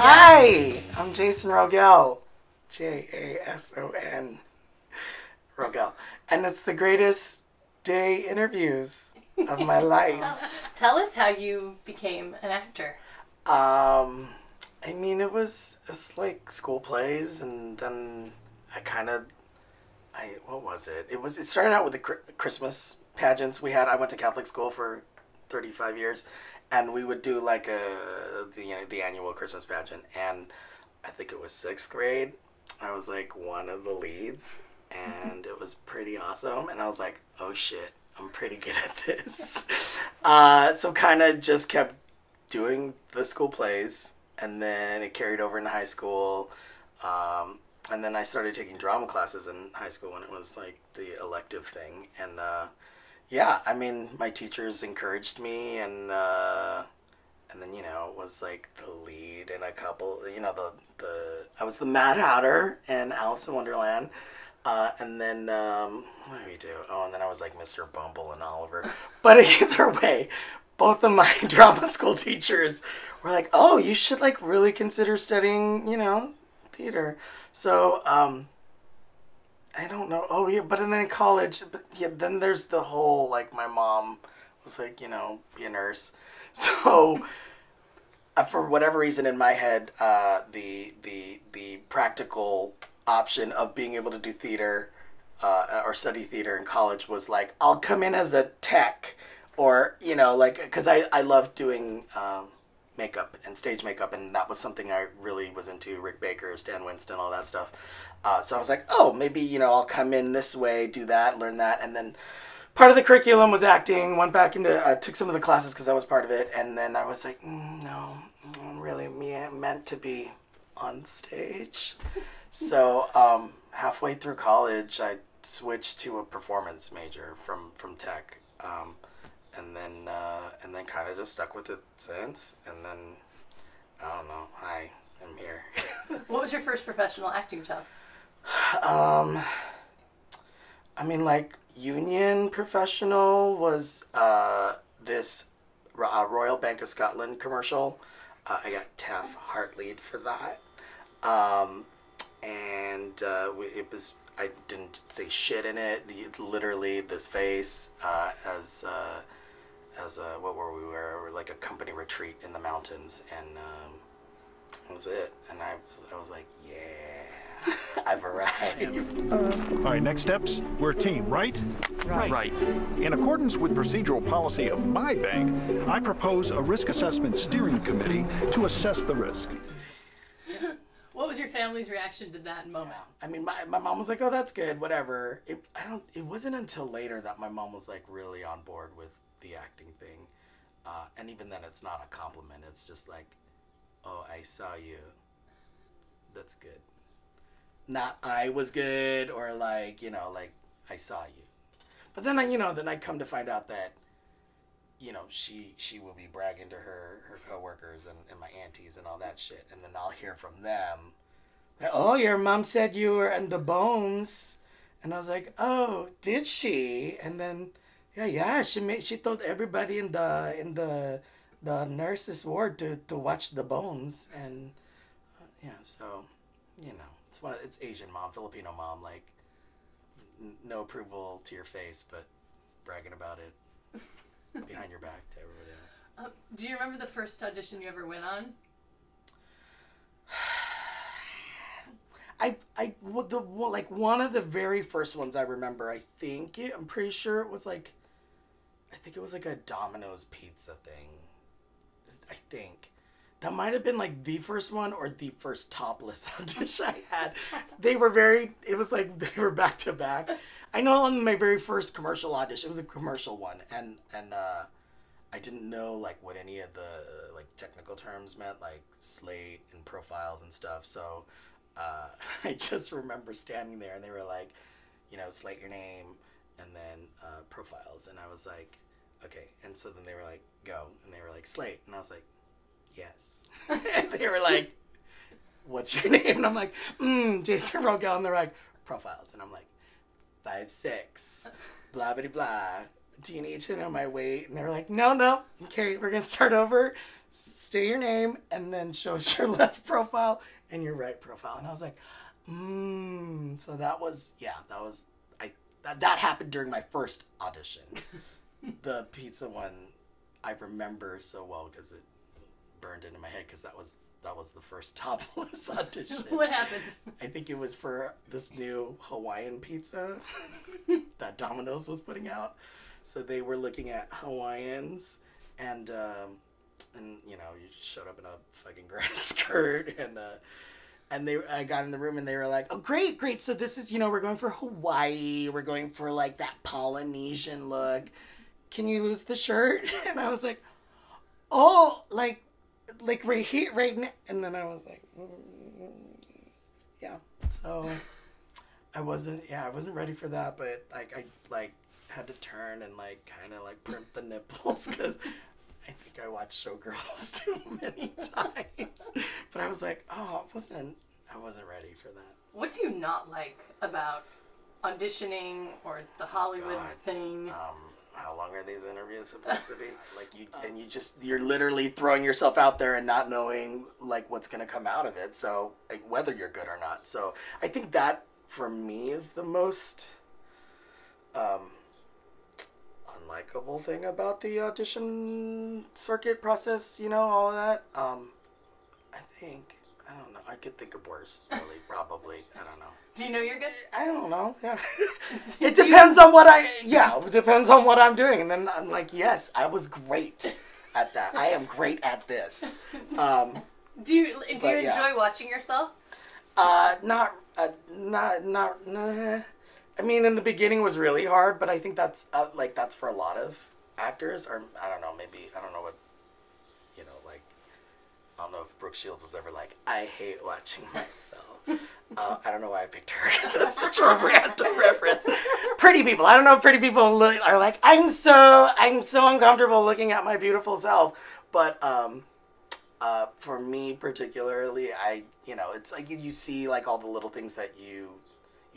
Hi, I'm Jason Rogel. J A S O N. Rogel. And it's the greatest day interviews of my life. Tell us how you became an actor. Um, I mean, it was it's like school plays, and then I kind of, I what was it? It was it started out with the Christmas pageants we had. I went to Catholic school for thirty five years, and we would do like a the you know, the annual Christmas pageant, and I think it was sixth grade. I was like one of the leads, and it was pretty awesome. And I was like, oh shit, I'm pretty good at this. uh, so kind of just kept doing the school plays, and then it carried over into high school. Um, and then I started taking drama classes in high school when it was like the elective thing. And uh, yeah, I mean, my teachers encouraged me, and uh, and then you know it was like the lead in a couple. You know the the I was the Mad Hatter in Alice in Wonderland. Uh, and then um, what did we do? Oh, and then I was like Mr. Bumble and Oliver. But either way, both of my drama school teachers were like, "Oh, you should like really consider studying, you know, theater." So um, I don't know. Oh yeah, but and then in college, but yeah, then there's the whole like my mom was like, you know, be a nurse. So uh, for whatever reason in my head, uh, the the the practical option of being able to do theater uh, or study theater in college was like I'll come in as a tech or you know like because I I love doing um, makeup and stage makeup and that was something I really was into Rick Baker Stan Winston all that stuff. Uh, so I was like oh maybe you know I'll come in this way do that learn that and then part of the curriculum was acting went back into uh, took some of the classes because I was part of it and then I was like mm, no I'm really me meant to be on stage. So um, halfway through college, I switched to a performance major from from tech, um, and then uh, and then kind of just stuck with it since. And then I don't know. Hi, I'm here. What was your first professional acting job? um, I mean, like union professional was uh, this uh, Royal Bank of Scotland commercial. Uh, I got Taft-Hartleyed for that. Um, and uh, it was I didn't say shit in it. It- Literally, this face uh, as uh, as uh, what were we? We were like a company retreat in the mountains, and um, that was it. And I was, I was like, yeah, I've arrived. All right, next steps. We're a team, right? Right. In accordance with procedural policy of my bank, I propose a risk assessment steering committee to assess the risk. What was your family's reaction to that moment? I mean, my, my mom was like, "Oh, that's good, whatever." It I don't. It wasn't until later that my mom was like really on board with the acting thing, uh, and even then, it's not a compliment. It's just like, "Oh, I saw you. That's good." Not I was good or like you know like I saw you, but then I you know then I come to find out that. You know, she she will be bragging to her her coworkers and, and my aunties and all that shit, and then I'll hear from them oh, your mom said you were in the bones. And I was like, oh, did she? And then, yeah, yeah, she made, she told everybody in the, in the, the nurses ward to, to watch the bones. And uh, yeah, so, you know, it's one, it's Asian mom, Filipino mom, like, n- no approval to your face, but bragging about it behind your back to everybody else. Um, do you remember the first audition you ever went on? I I the like one of the very first ones I remember. I think it, I'm pretty sure it was like, I think it was like a Domino's pizza thing. I think that might have been like the first one or the first topless audition I had. They were very. It was like they were back to back. I know on my very first commercial audition, it was a commercial one, and and uh, I didn't know like what any of the like technical terms meant, like slate and profiles and stuff. So uh, I just remember standing there, and they were like, you know, slate your name, and then uh, profiles, and I was like, okay. And so then they were like, go, and they were like, slate, and I was like, yes. and they were like, what's your name? And I'm like, mm, Jason Rogel, and they're like, profiles, and I'm like, five six, blah blah blah. Do you need to know my weight? And they were like, no, no. Okay, we're gonna start over. say your name and then show us your left profile and your right profile. And I was like, mmm. So that was, yeah, that was, that, that happened during my first audition. the pizza one, I remember so well because it burned into my head because that was, that was the first topless audition. What happened? I think it was for this new Hawaiian pizza that Domino's was putting out. So they were looking at Hawaiians, and um, and you know you showed up in a fucking grass skirt, and uh, and they I got in the room and they were like, oh great, great. So this is you know we're going for Hawaii, we're going for like that Polynesian look. Can you lose the shirt? And I was like, oh, like like right here, right now. And then I was like, mm, yeah. So I wasn't, yeah, I wasn't ready for that, but like I like had to turn and like kind of like primp the nipples because I think I watched Showgirls too many times. But I was like, oh, I wasn't, I wasn't ready for that. What do you not like about auditioning or the Hollywood God. thing? Um, how long are these interviews supposed to be? Like you, and you just you're literally throwing yourself out there and not knowing like what's gonna come out of it. So like whether you're good or not. So I think that for me is the most um, unlikable thing about the audition circuit process. You know all of that. Um, I think I don't know. I could think of worse. Really, probably. I don't know. Do you know you're good? I don't know. Yeah. It depends on what I yeah, it depends on what I'm doing. And then I'm like, yes, I was great at that. I am great at this. Um Do you do you But, yeah. enjoy watching yourself? uh not uh, not not nah. I mean in the beginning was really hard, but I think that's uh, like that's for a lot of actors or I don't know, maybe I don't know what you know, like I don't know if Brooke Shields was ever like, I hate watching myself. Uh, I don't know why I picked her because that's such a random reference. Pretty people. I don't know if pretty people are like, I'm so, I'm so uncomfortable looking at my beautiful self. But um, uh, for me particularly, I, you know, it's like you see like all the little things that you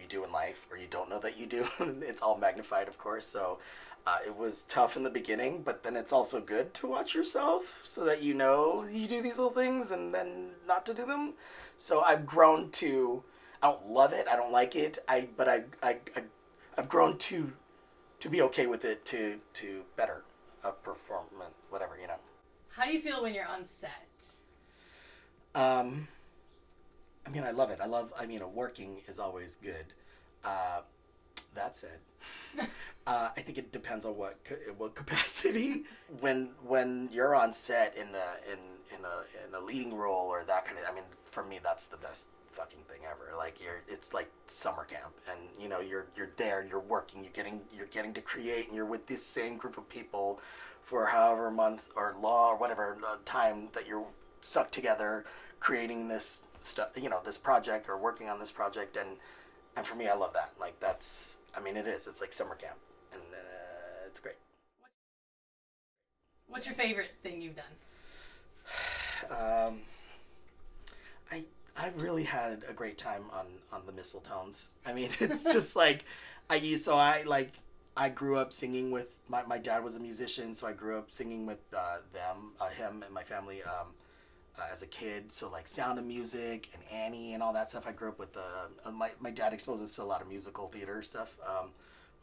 you do in life or you don't know that you do. it's all magnified, of course. So uh, it was tough in the beginning, but then it's also good to watch yourself so that you know you do these little things and then not to do them. So I've grown to. I don't love it. I don't like it. I but I I, I I've grown to to be okay with it to to better a performance whatever you know. How do you feel when you're on set? Um, I mean, I love it. I love. I mean, working is always good. Uh, that said, uh, I think it depends on what what capacity. When when you're on set in a in in a in a leading role or that kind of. I mean, for me, that's the best fucking thing ever. Like you're, it's like summer camp, and you know you're you're there, you're working, you're getting you're getting to create, and you're with this same group of people for however month or law or whatever uh, time that you're stuck together creating this stuff you know this project or working on this project and and for me i love that like that's i mean it is it's like summer camp and uh, it's great What's your favorite thing you've done? um, I I really had a great time on on the Mistletones. I mean, it's just like I used so I like I grew up singing with my my dad was a musician, so I grew up singing with uh, them, uh, him and my family um, uh, as a kid. So like Sound of Music and Annie and all that stuff. I grew up with the uh, my my dad exposed us to a lot of musical theater stuff. Um,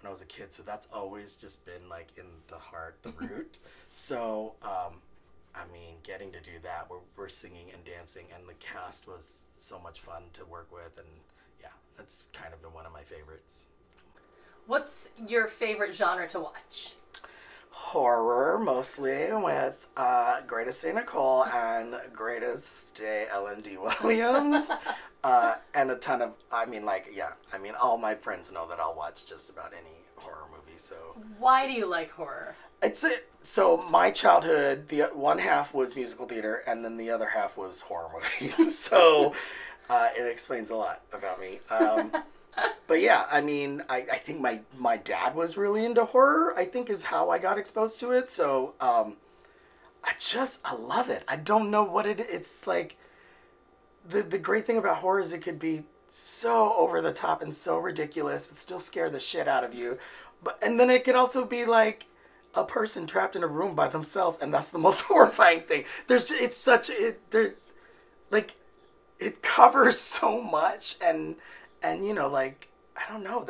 when I was a kid, so that's always just been like in the heart, the root. So, um, I mean, getting to do that, we're, we're singing and dancing, and the cast was so much fun to work with, and yeah, that's kind of been one of my favorites. What's your favorite genre to watch? Horror, mostly with uh, Greatest Day Nicole and Greatest Day Ellen D. Williams, uh, and a ton of, I mean, like, yeah, I mean, all my friends know that I'll watch just about any horror movie, so. Why do you like horror? It's it. So my childhood, the one half was musical theater, and then the other half was horror movies. so uh, it explains a lot about me. Um, but yeah, I mean, I, I think my my dad was really into horror. I think is how I got exposed to it. So um, I just I love it. I don't know what it. It's like the the great thing about horror is it could be so over the top and so ridiculous, but still scare the shit out of you. But and then it could also be like a person trapped in a room by themselves, and that's the most horrifying thing. There's ju- it's such it there, like it covers so much, and and you know like I don't know.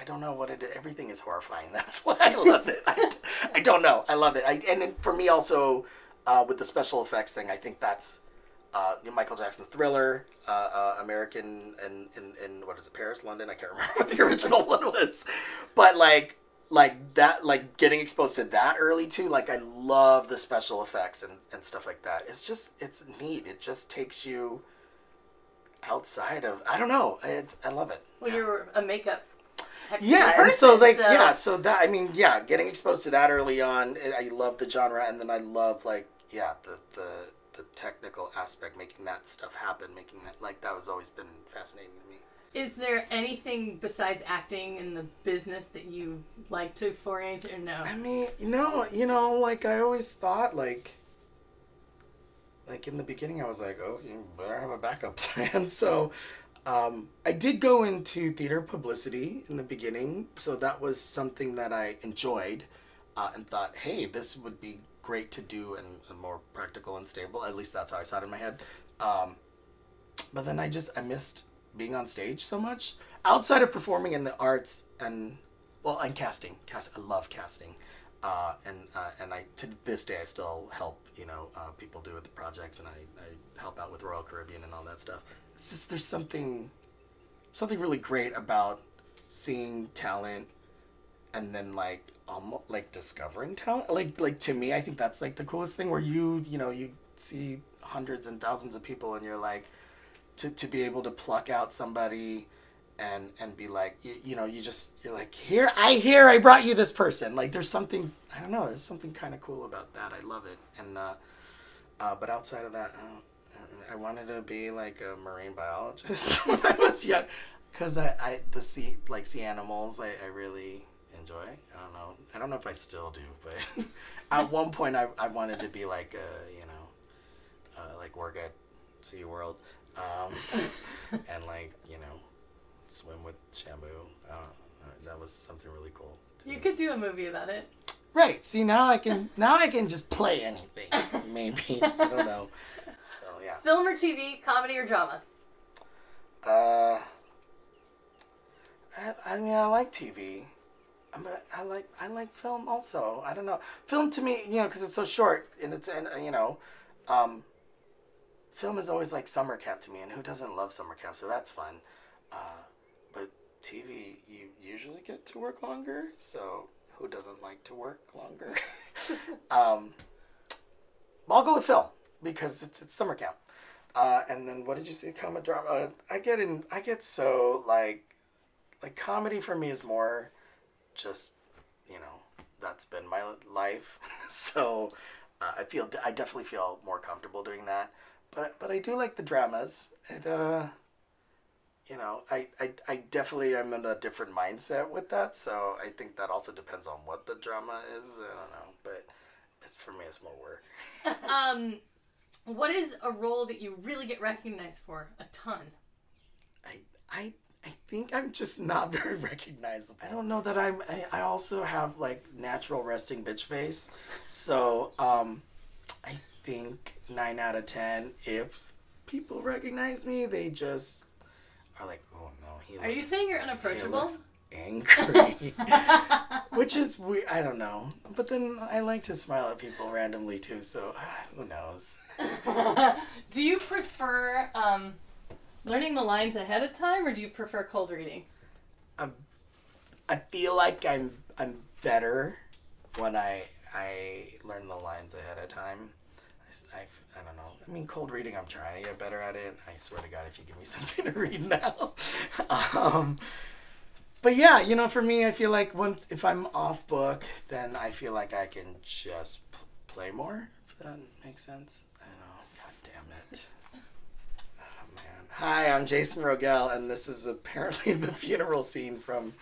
I don't know what it. Everything is horrifying. That's why I love it. I, I don't know. I love it. I, and for me also, uh, with the special effects thing, I think that's uh, Michael Jackson's Thriller, uh, uh, American, and in, in what is it, Paris, London? I can't remember what the original one was, but like like that, like getting exposed to that early too. Like I love the special effects and and stuff like that. It's just it's neat. It just takes you outside of I don't know. I I love it. Well, you're a makeup Yeah, and so person, like yeah, so that I mean yeah, getting exposed to that early on, I love the genre, and then I love like yeah the the the technical aspect, making that stuff happen, making that like that was always been fascinating to me. Is there anything besides acting in the business that you like to foray into? Or no. I mean, no, you know, like I always thought, like, like in the beginning, I was like, oh, you better have a backup plan. so, um, I did go into theater publicity in the beginning, so that was something that I enjoyed, uh, and thought, hey, this would be great to do and, and more practical and stable. At least that's how I saw it in my head. Um, but then I just I missed being on stage so much outside of performing in the arts and well and casting cast i love casting uh, and uh, and i to this day i still help you know uh, people do with the projects and I, I help out with royal caribbean and all that stuff. It's just there's something something really great about seeing talent and then like almost like discovering talent. Like like to me i think that's like the coolest thing where you you know you see hundreds and thousands of people and you're like to, to be able to pluck out somebody and and be like you, you know you just you're like here i hear i brought you this person. Like there's something i don't know there's something kind of cool about that. I love it. And uh, uh but outside of that uh, i wanted to be like a marine biologist when i was young. Because I, I the sea like sea animals I, I really enjoy. I don't know i don't know if i still do but at one point i, I wanted to be like a you know uh, like work at SeaWorld um, and like you know swim with Shamu. Uh, that was something really cool. to You me. could do a movie about it. Right. See now I can now I can just play anything. Maybe I don't know. So yeah. Film or TV, comedy or drama? Uh. I, I mean I like TV. But I like I like film also. I don't know. Film to me, you know, because it's so short and it's and uh, you know, um, film is always like summer camp to me, and who doesn't love summer camp? So that's fun. Uh, but TV, you usually get to work longer, so who doesn't like to work longer? um, I'll go with film because it's it's summer camp. Uh, and then what did you say? Comedy drama. Uh, I get in. I get so like, like comedy for me is more, just, you know, that's been my life. so, uh, I feel I definitely feel more comfortable doing that but but I do like the dramas. And uh, you know, I, I I definitely am in a different mindset with that. So I think that also depends on what the drama is. I don't know, but it's for me, it's more work. Um, what is a role that you really get recognized for a ton? I I I think I'm just not very recognizable. I don't know that I'm. I, I also have like natural resting bitch face, so um, I think nine out of ten, if people recognize me, they just are like, oh no, he. Are you saying you're unapproachable? angry, which is we. I don't know, but then I like to smile at people randomly too. So ah, who knows? do you prefer um, learning the lines ahead of time, or do you prefer cold reading? I I feel like I'm I'm better when I I learn the lines ahead of time. I, I, I don't know. I mean, cold reading. I'm trying to get better at it. I swear to God, if you give me something to read now. um, but yeah, you know, for me, I feel like once if I'm off book, then I feel like I can just p- play more. If that makes sense. I don't know. God damn it. Oh man. Hi, I'm Jason Rogel, and this is apparently the funeral scene from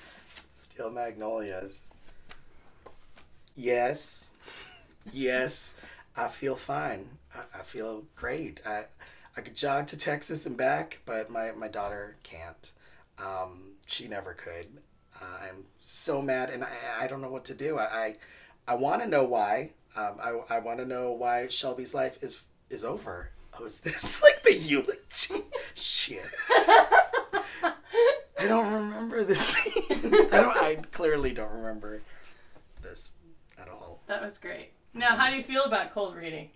Steel Magnolias. Yes. Yes. I feel fine. I, I feel great. I I could jog to Texas and back, but my, my daughter can't. Um, she never could. Uh, I'm so mad, and I, I don't know what to do. I I, I want to know why. Um, I, I want to know why Shelby's life is is over. Oh, is this like the eulogy? Shit. I don't remember this scene. I don't. I clearly don't remember this at all. That was great. Now, how do you feel about cold reading?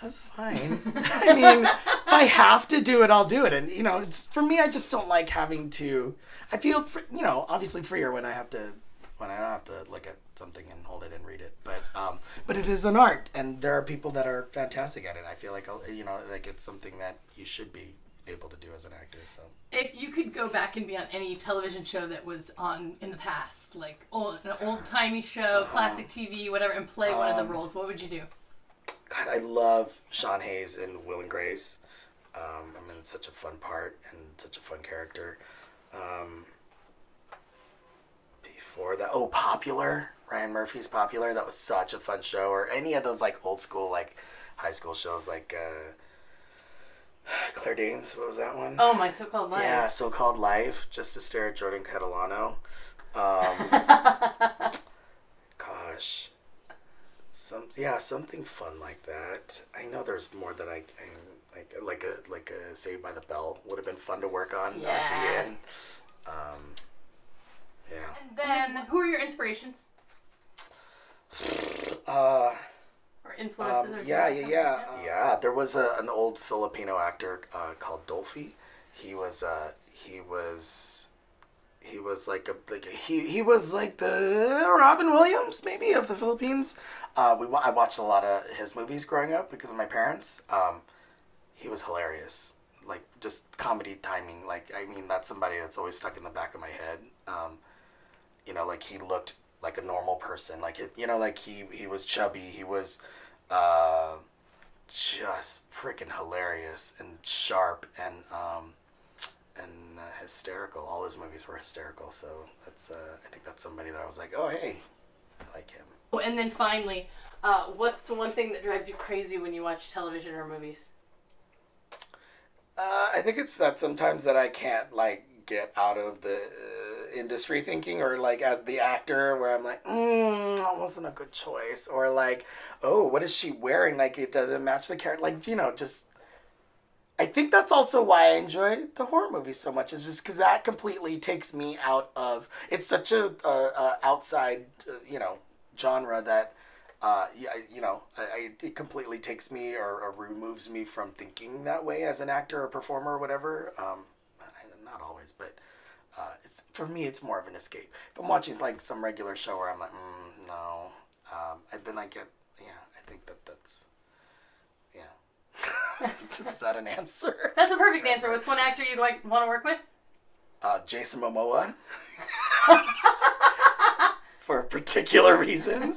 That's fine. I mean, if I have to do it, I'll do it. And you know, it's for me. I just don't like having to. I feel, you know, obviously freer when I have to, when I don't have to look at something and hold it and read it. But, um, but it is an art, and there are people that are fantastic at it. I feel like, you know, like it's something that you should be able to do as an actor. So. If you could go back and be on any television show that was on in the past, like old, an old timey show, classic TV, whatever, and play one of the roles, what would you do? God, I love Sean Hayes in Will and Grace. Um, I mean, it's such a fun part and such a fun character. Um, before that, oh, Popular. Ryan Murphy's Popular. That was such a fun show. Or any of those like old school like high school shows like uh, Claire Danes. What was that one? Oh, my so-called life. Yeah, so called life, just to stare at Jordan Catalano. Um, gosh, some yeah, something fun like that. I know there's more that I, I like like a like a Saved by the Bell would have been fun to work on. Yeah. I'd be in. Um, yeah. And then, who are your inspirations Uh, or influences? Um, or yeah, yeah, yeah. Uh, yeah, there was a, an old Filipino actor uh, called Dolphy. He was uh, he was he was like a like a, he he was like the Robin Williams maybe of the Philippines. Uh, we I watched a lot of his movies growing up because of my parents. Um, he was hilarious, like just comedy timing. Like I mean, that's somebody that's always stuck in the back of my head. Um, you know, like he looked like a normal person. Like it, you know, like he he was chubby. He was uh, just freaking hilarious and sharp and um, and uh, hysterical. All his movies were hysterical. So that's uh, I think that's somebody that I was like, oh hey, I like him. Oh, And then finally, uh, what's the one thing that drives you crazy when you watch television or movies? Uh, I think it's that sometimes that I can't like get out of the uh, industry thinking or like as the actor where I'm like, mm, that wasn't a good choice or like, oh, what is she wearing? Like it doesn't match the character. Like you know, just. I think that's also why I enjoy the horror movies so much. Is just because that completely takes me out of. It's such a, a, a outside, uh, you know, genre that uh, yeah, you know, I, I, it completely takes me or, or removes me from thinking that way as an actor or performer or whatever. Um, not always, but uh, it's for me, it's more of an escape. If I'm watching like some regular show where I'm like, mm, no, um, and then I get, yeah, I think that that's, yeah. Is that an answer? That's a perfect answer. What's one actor you'd like want to work with? Uh, Jason Momoa. For particular reasons.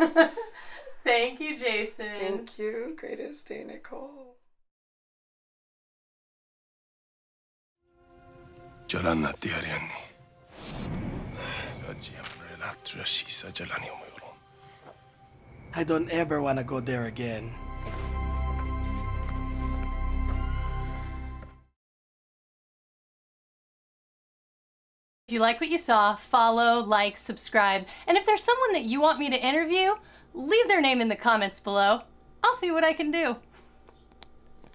Thank you, Jason. Thank you. Greatest day, Nicole. Jalan na tiarian ni. Gaji hamre latra shisa jalani umayron. I don't ever want to go there again. If you like what you saw, follow, like, subscribe, and if there's someone that you want me to interview, leave their name in the comments below. I'll see what I can do.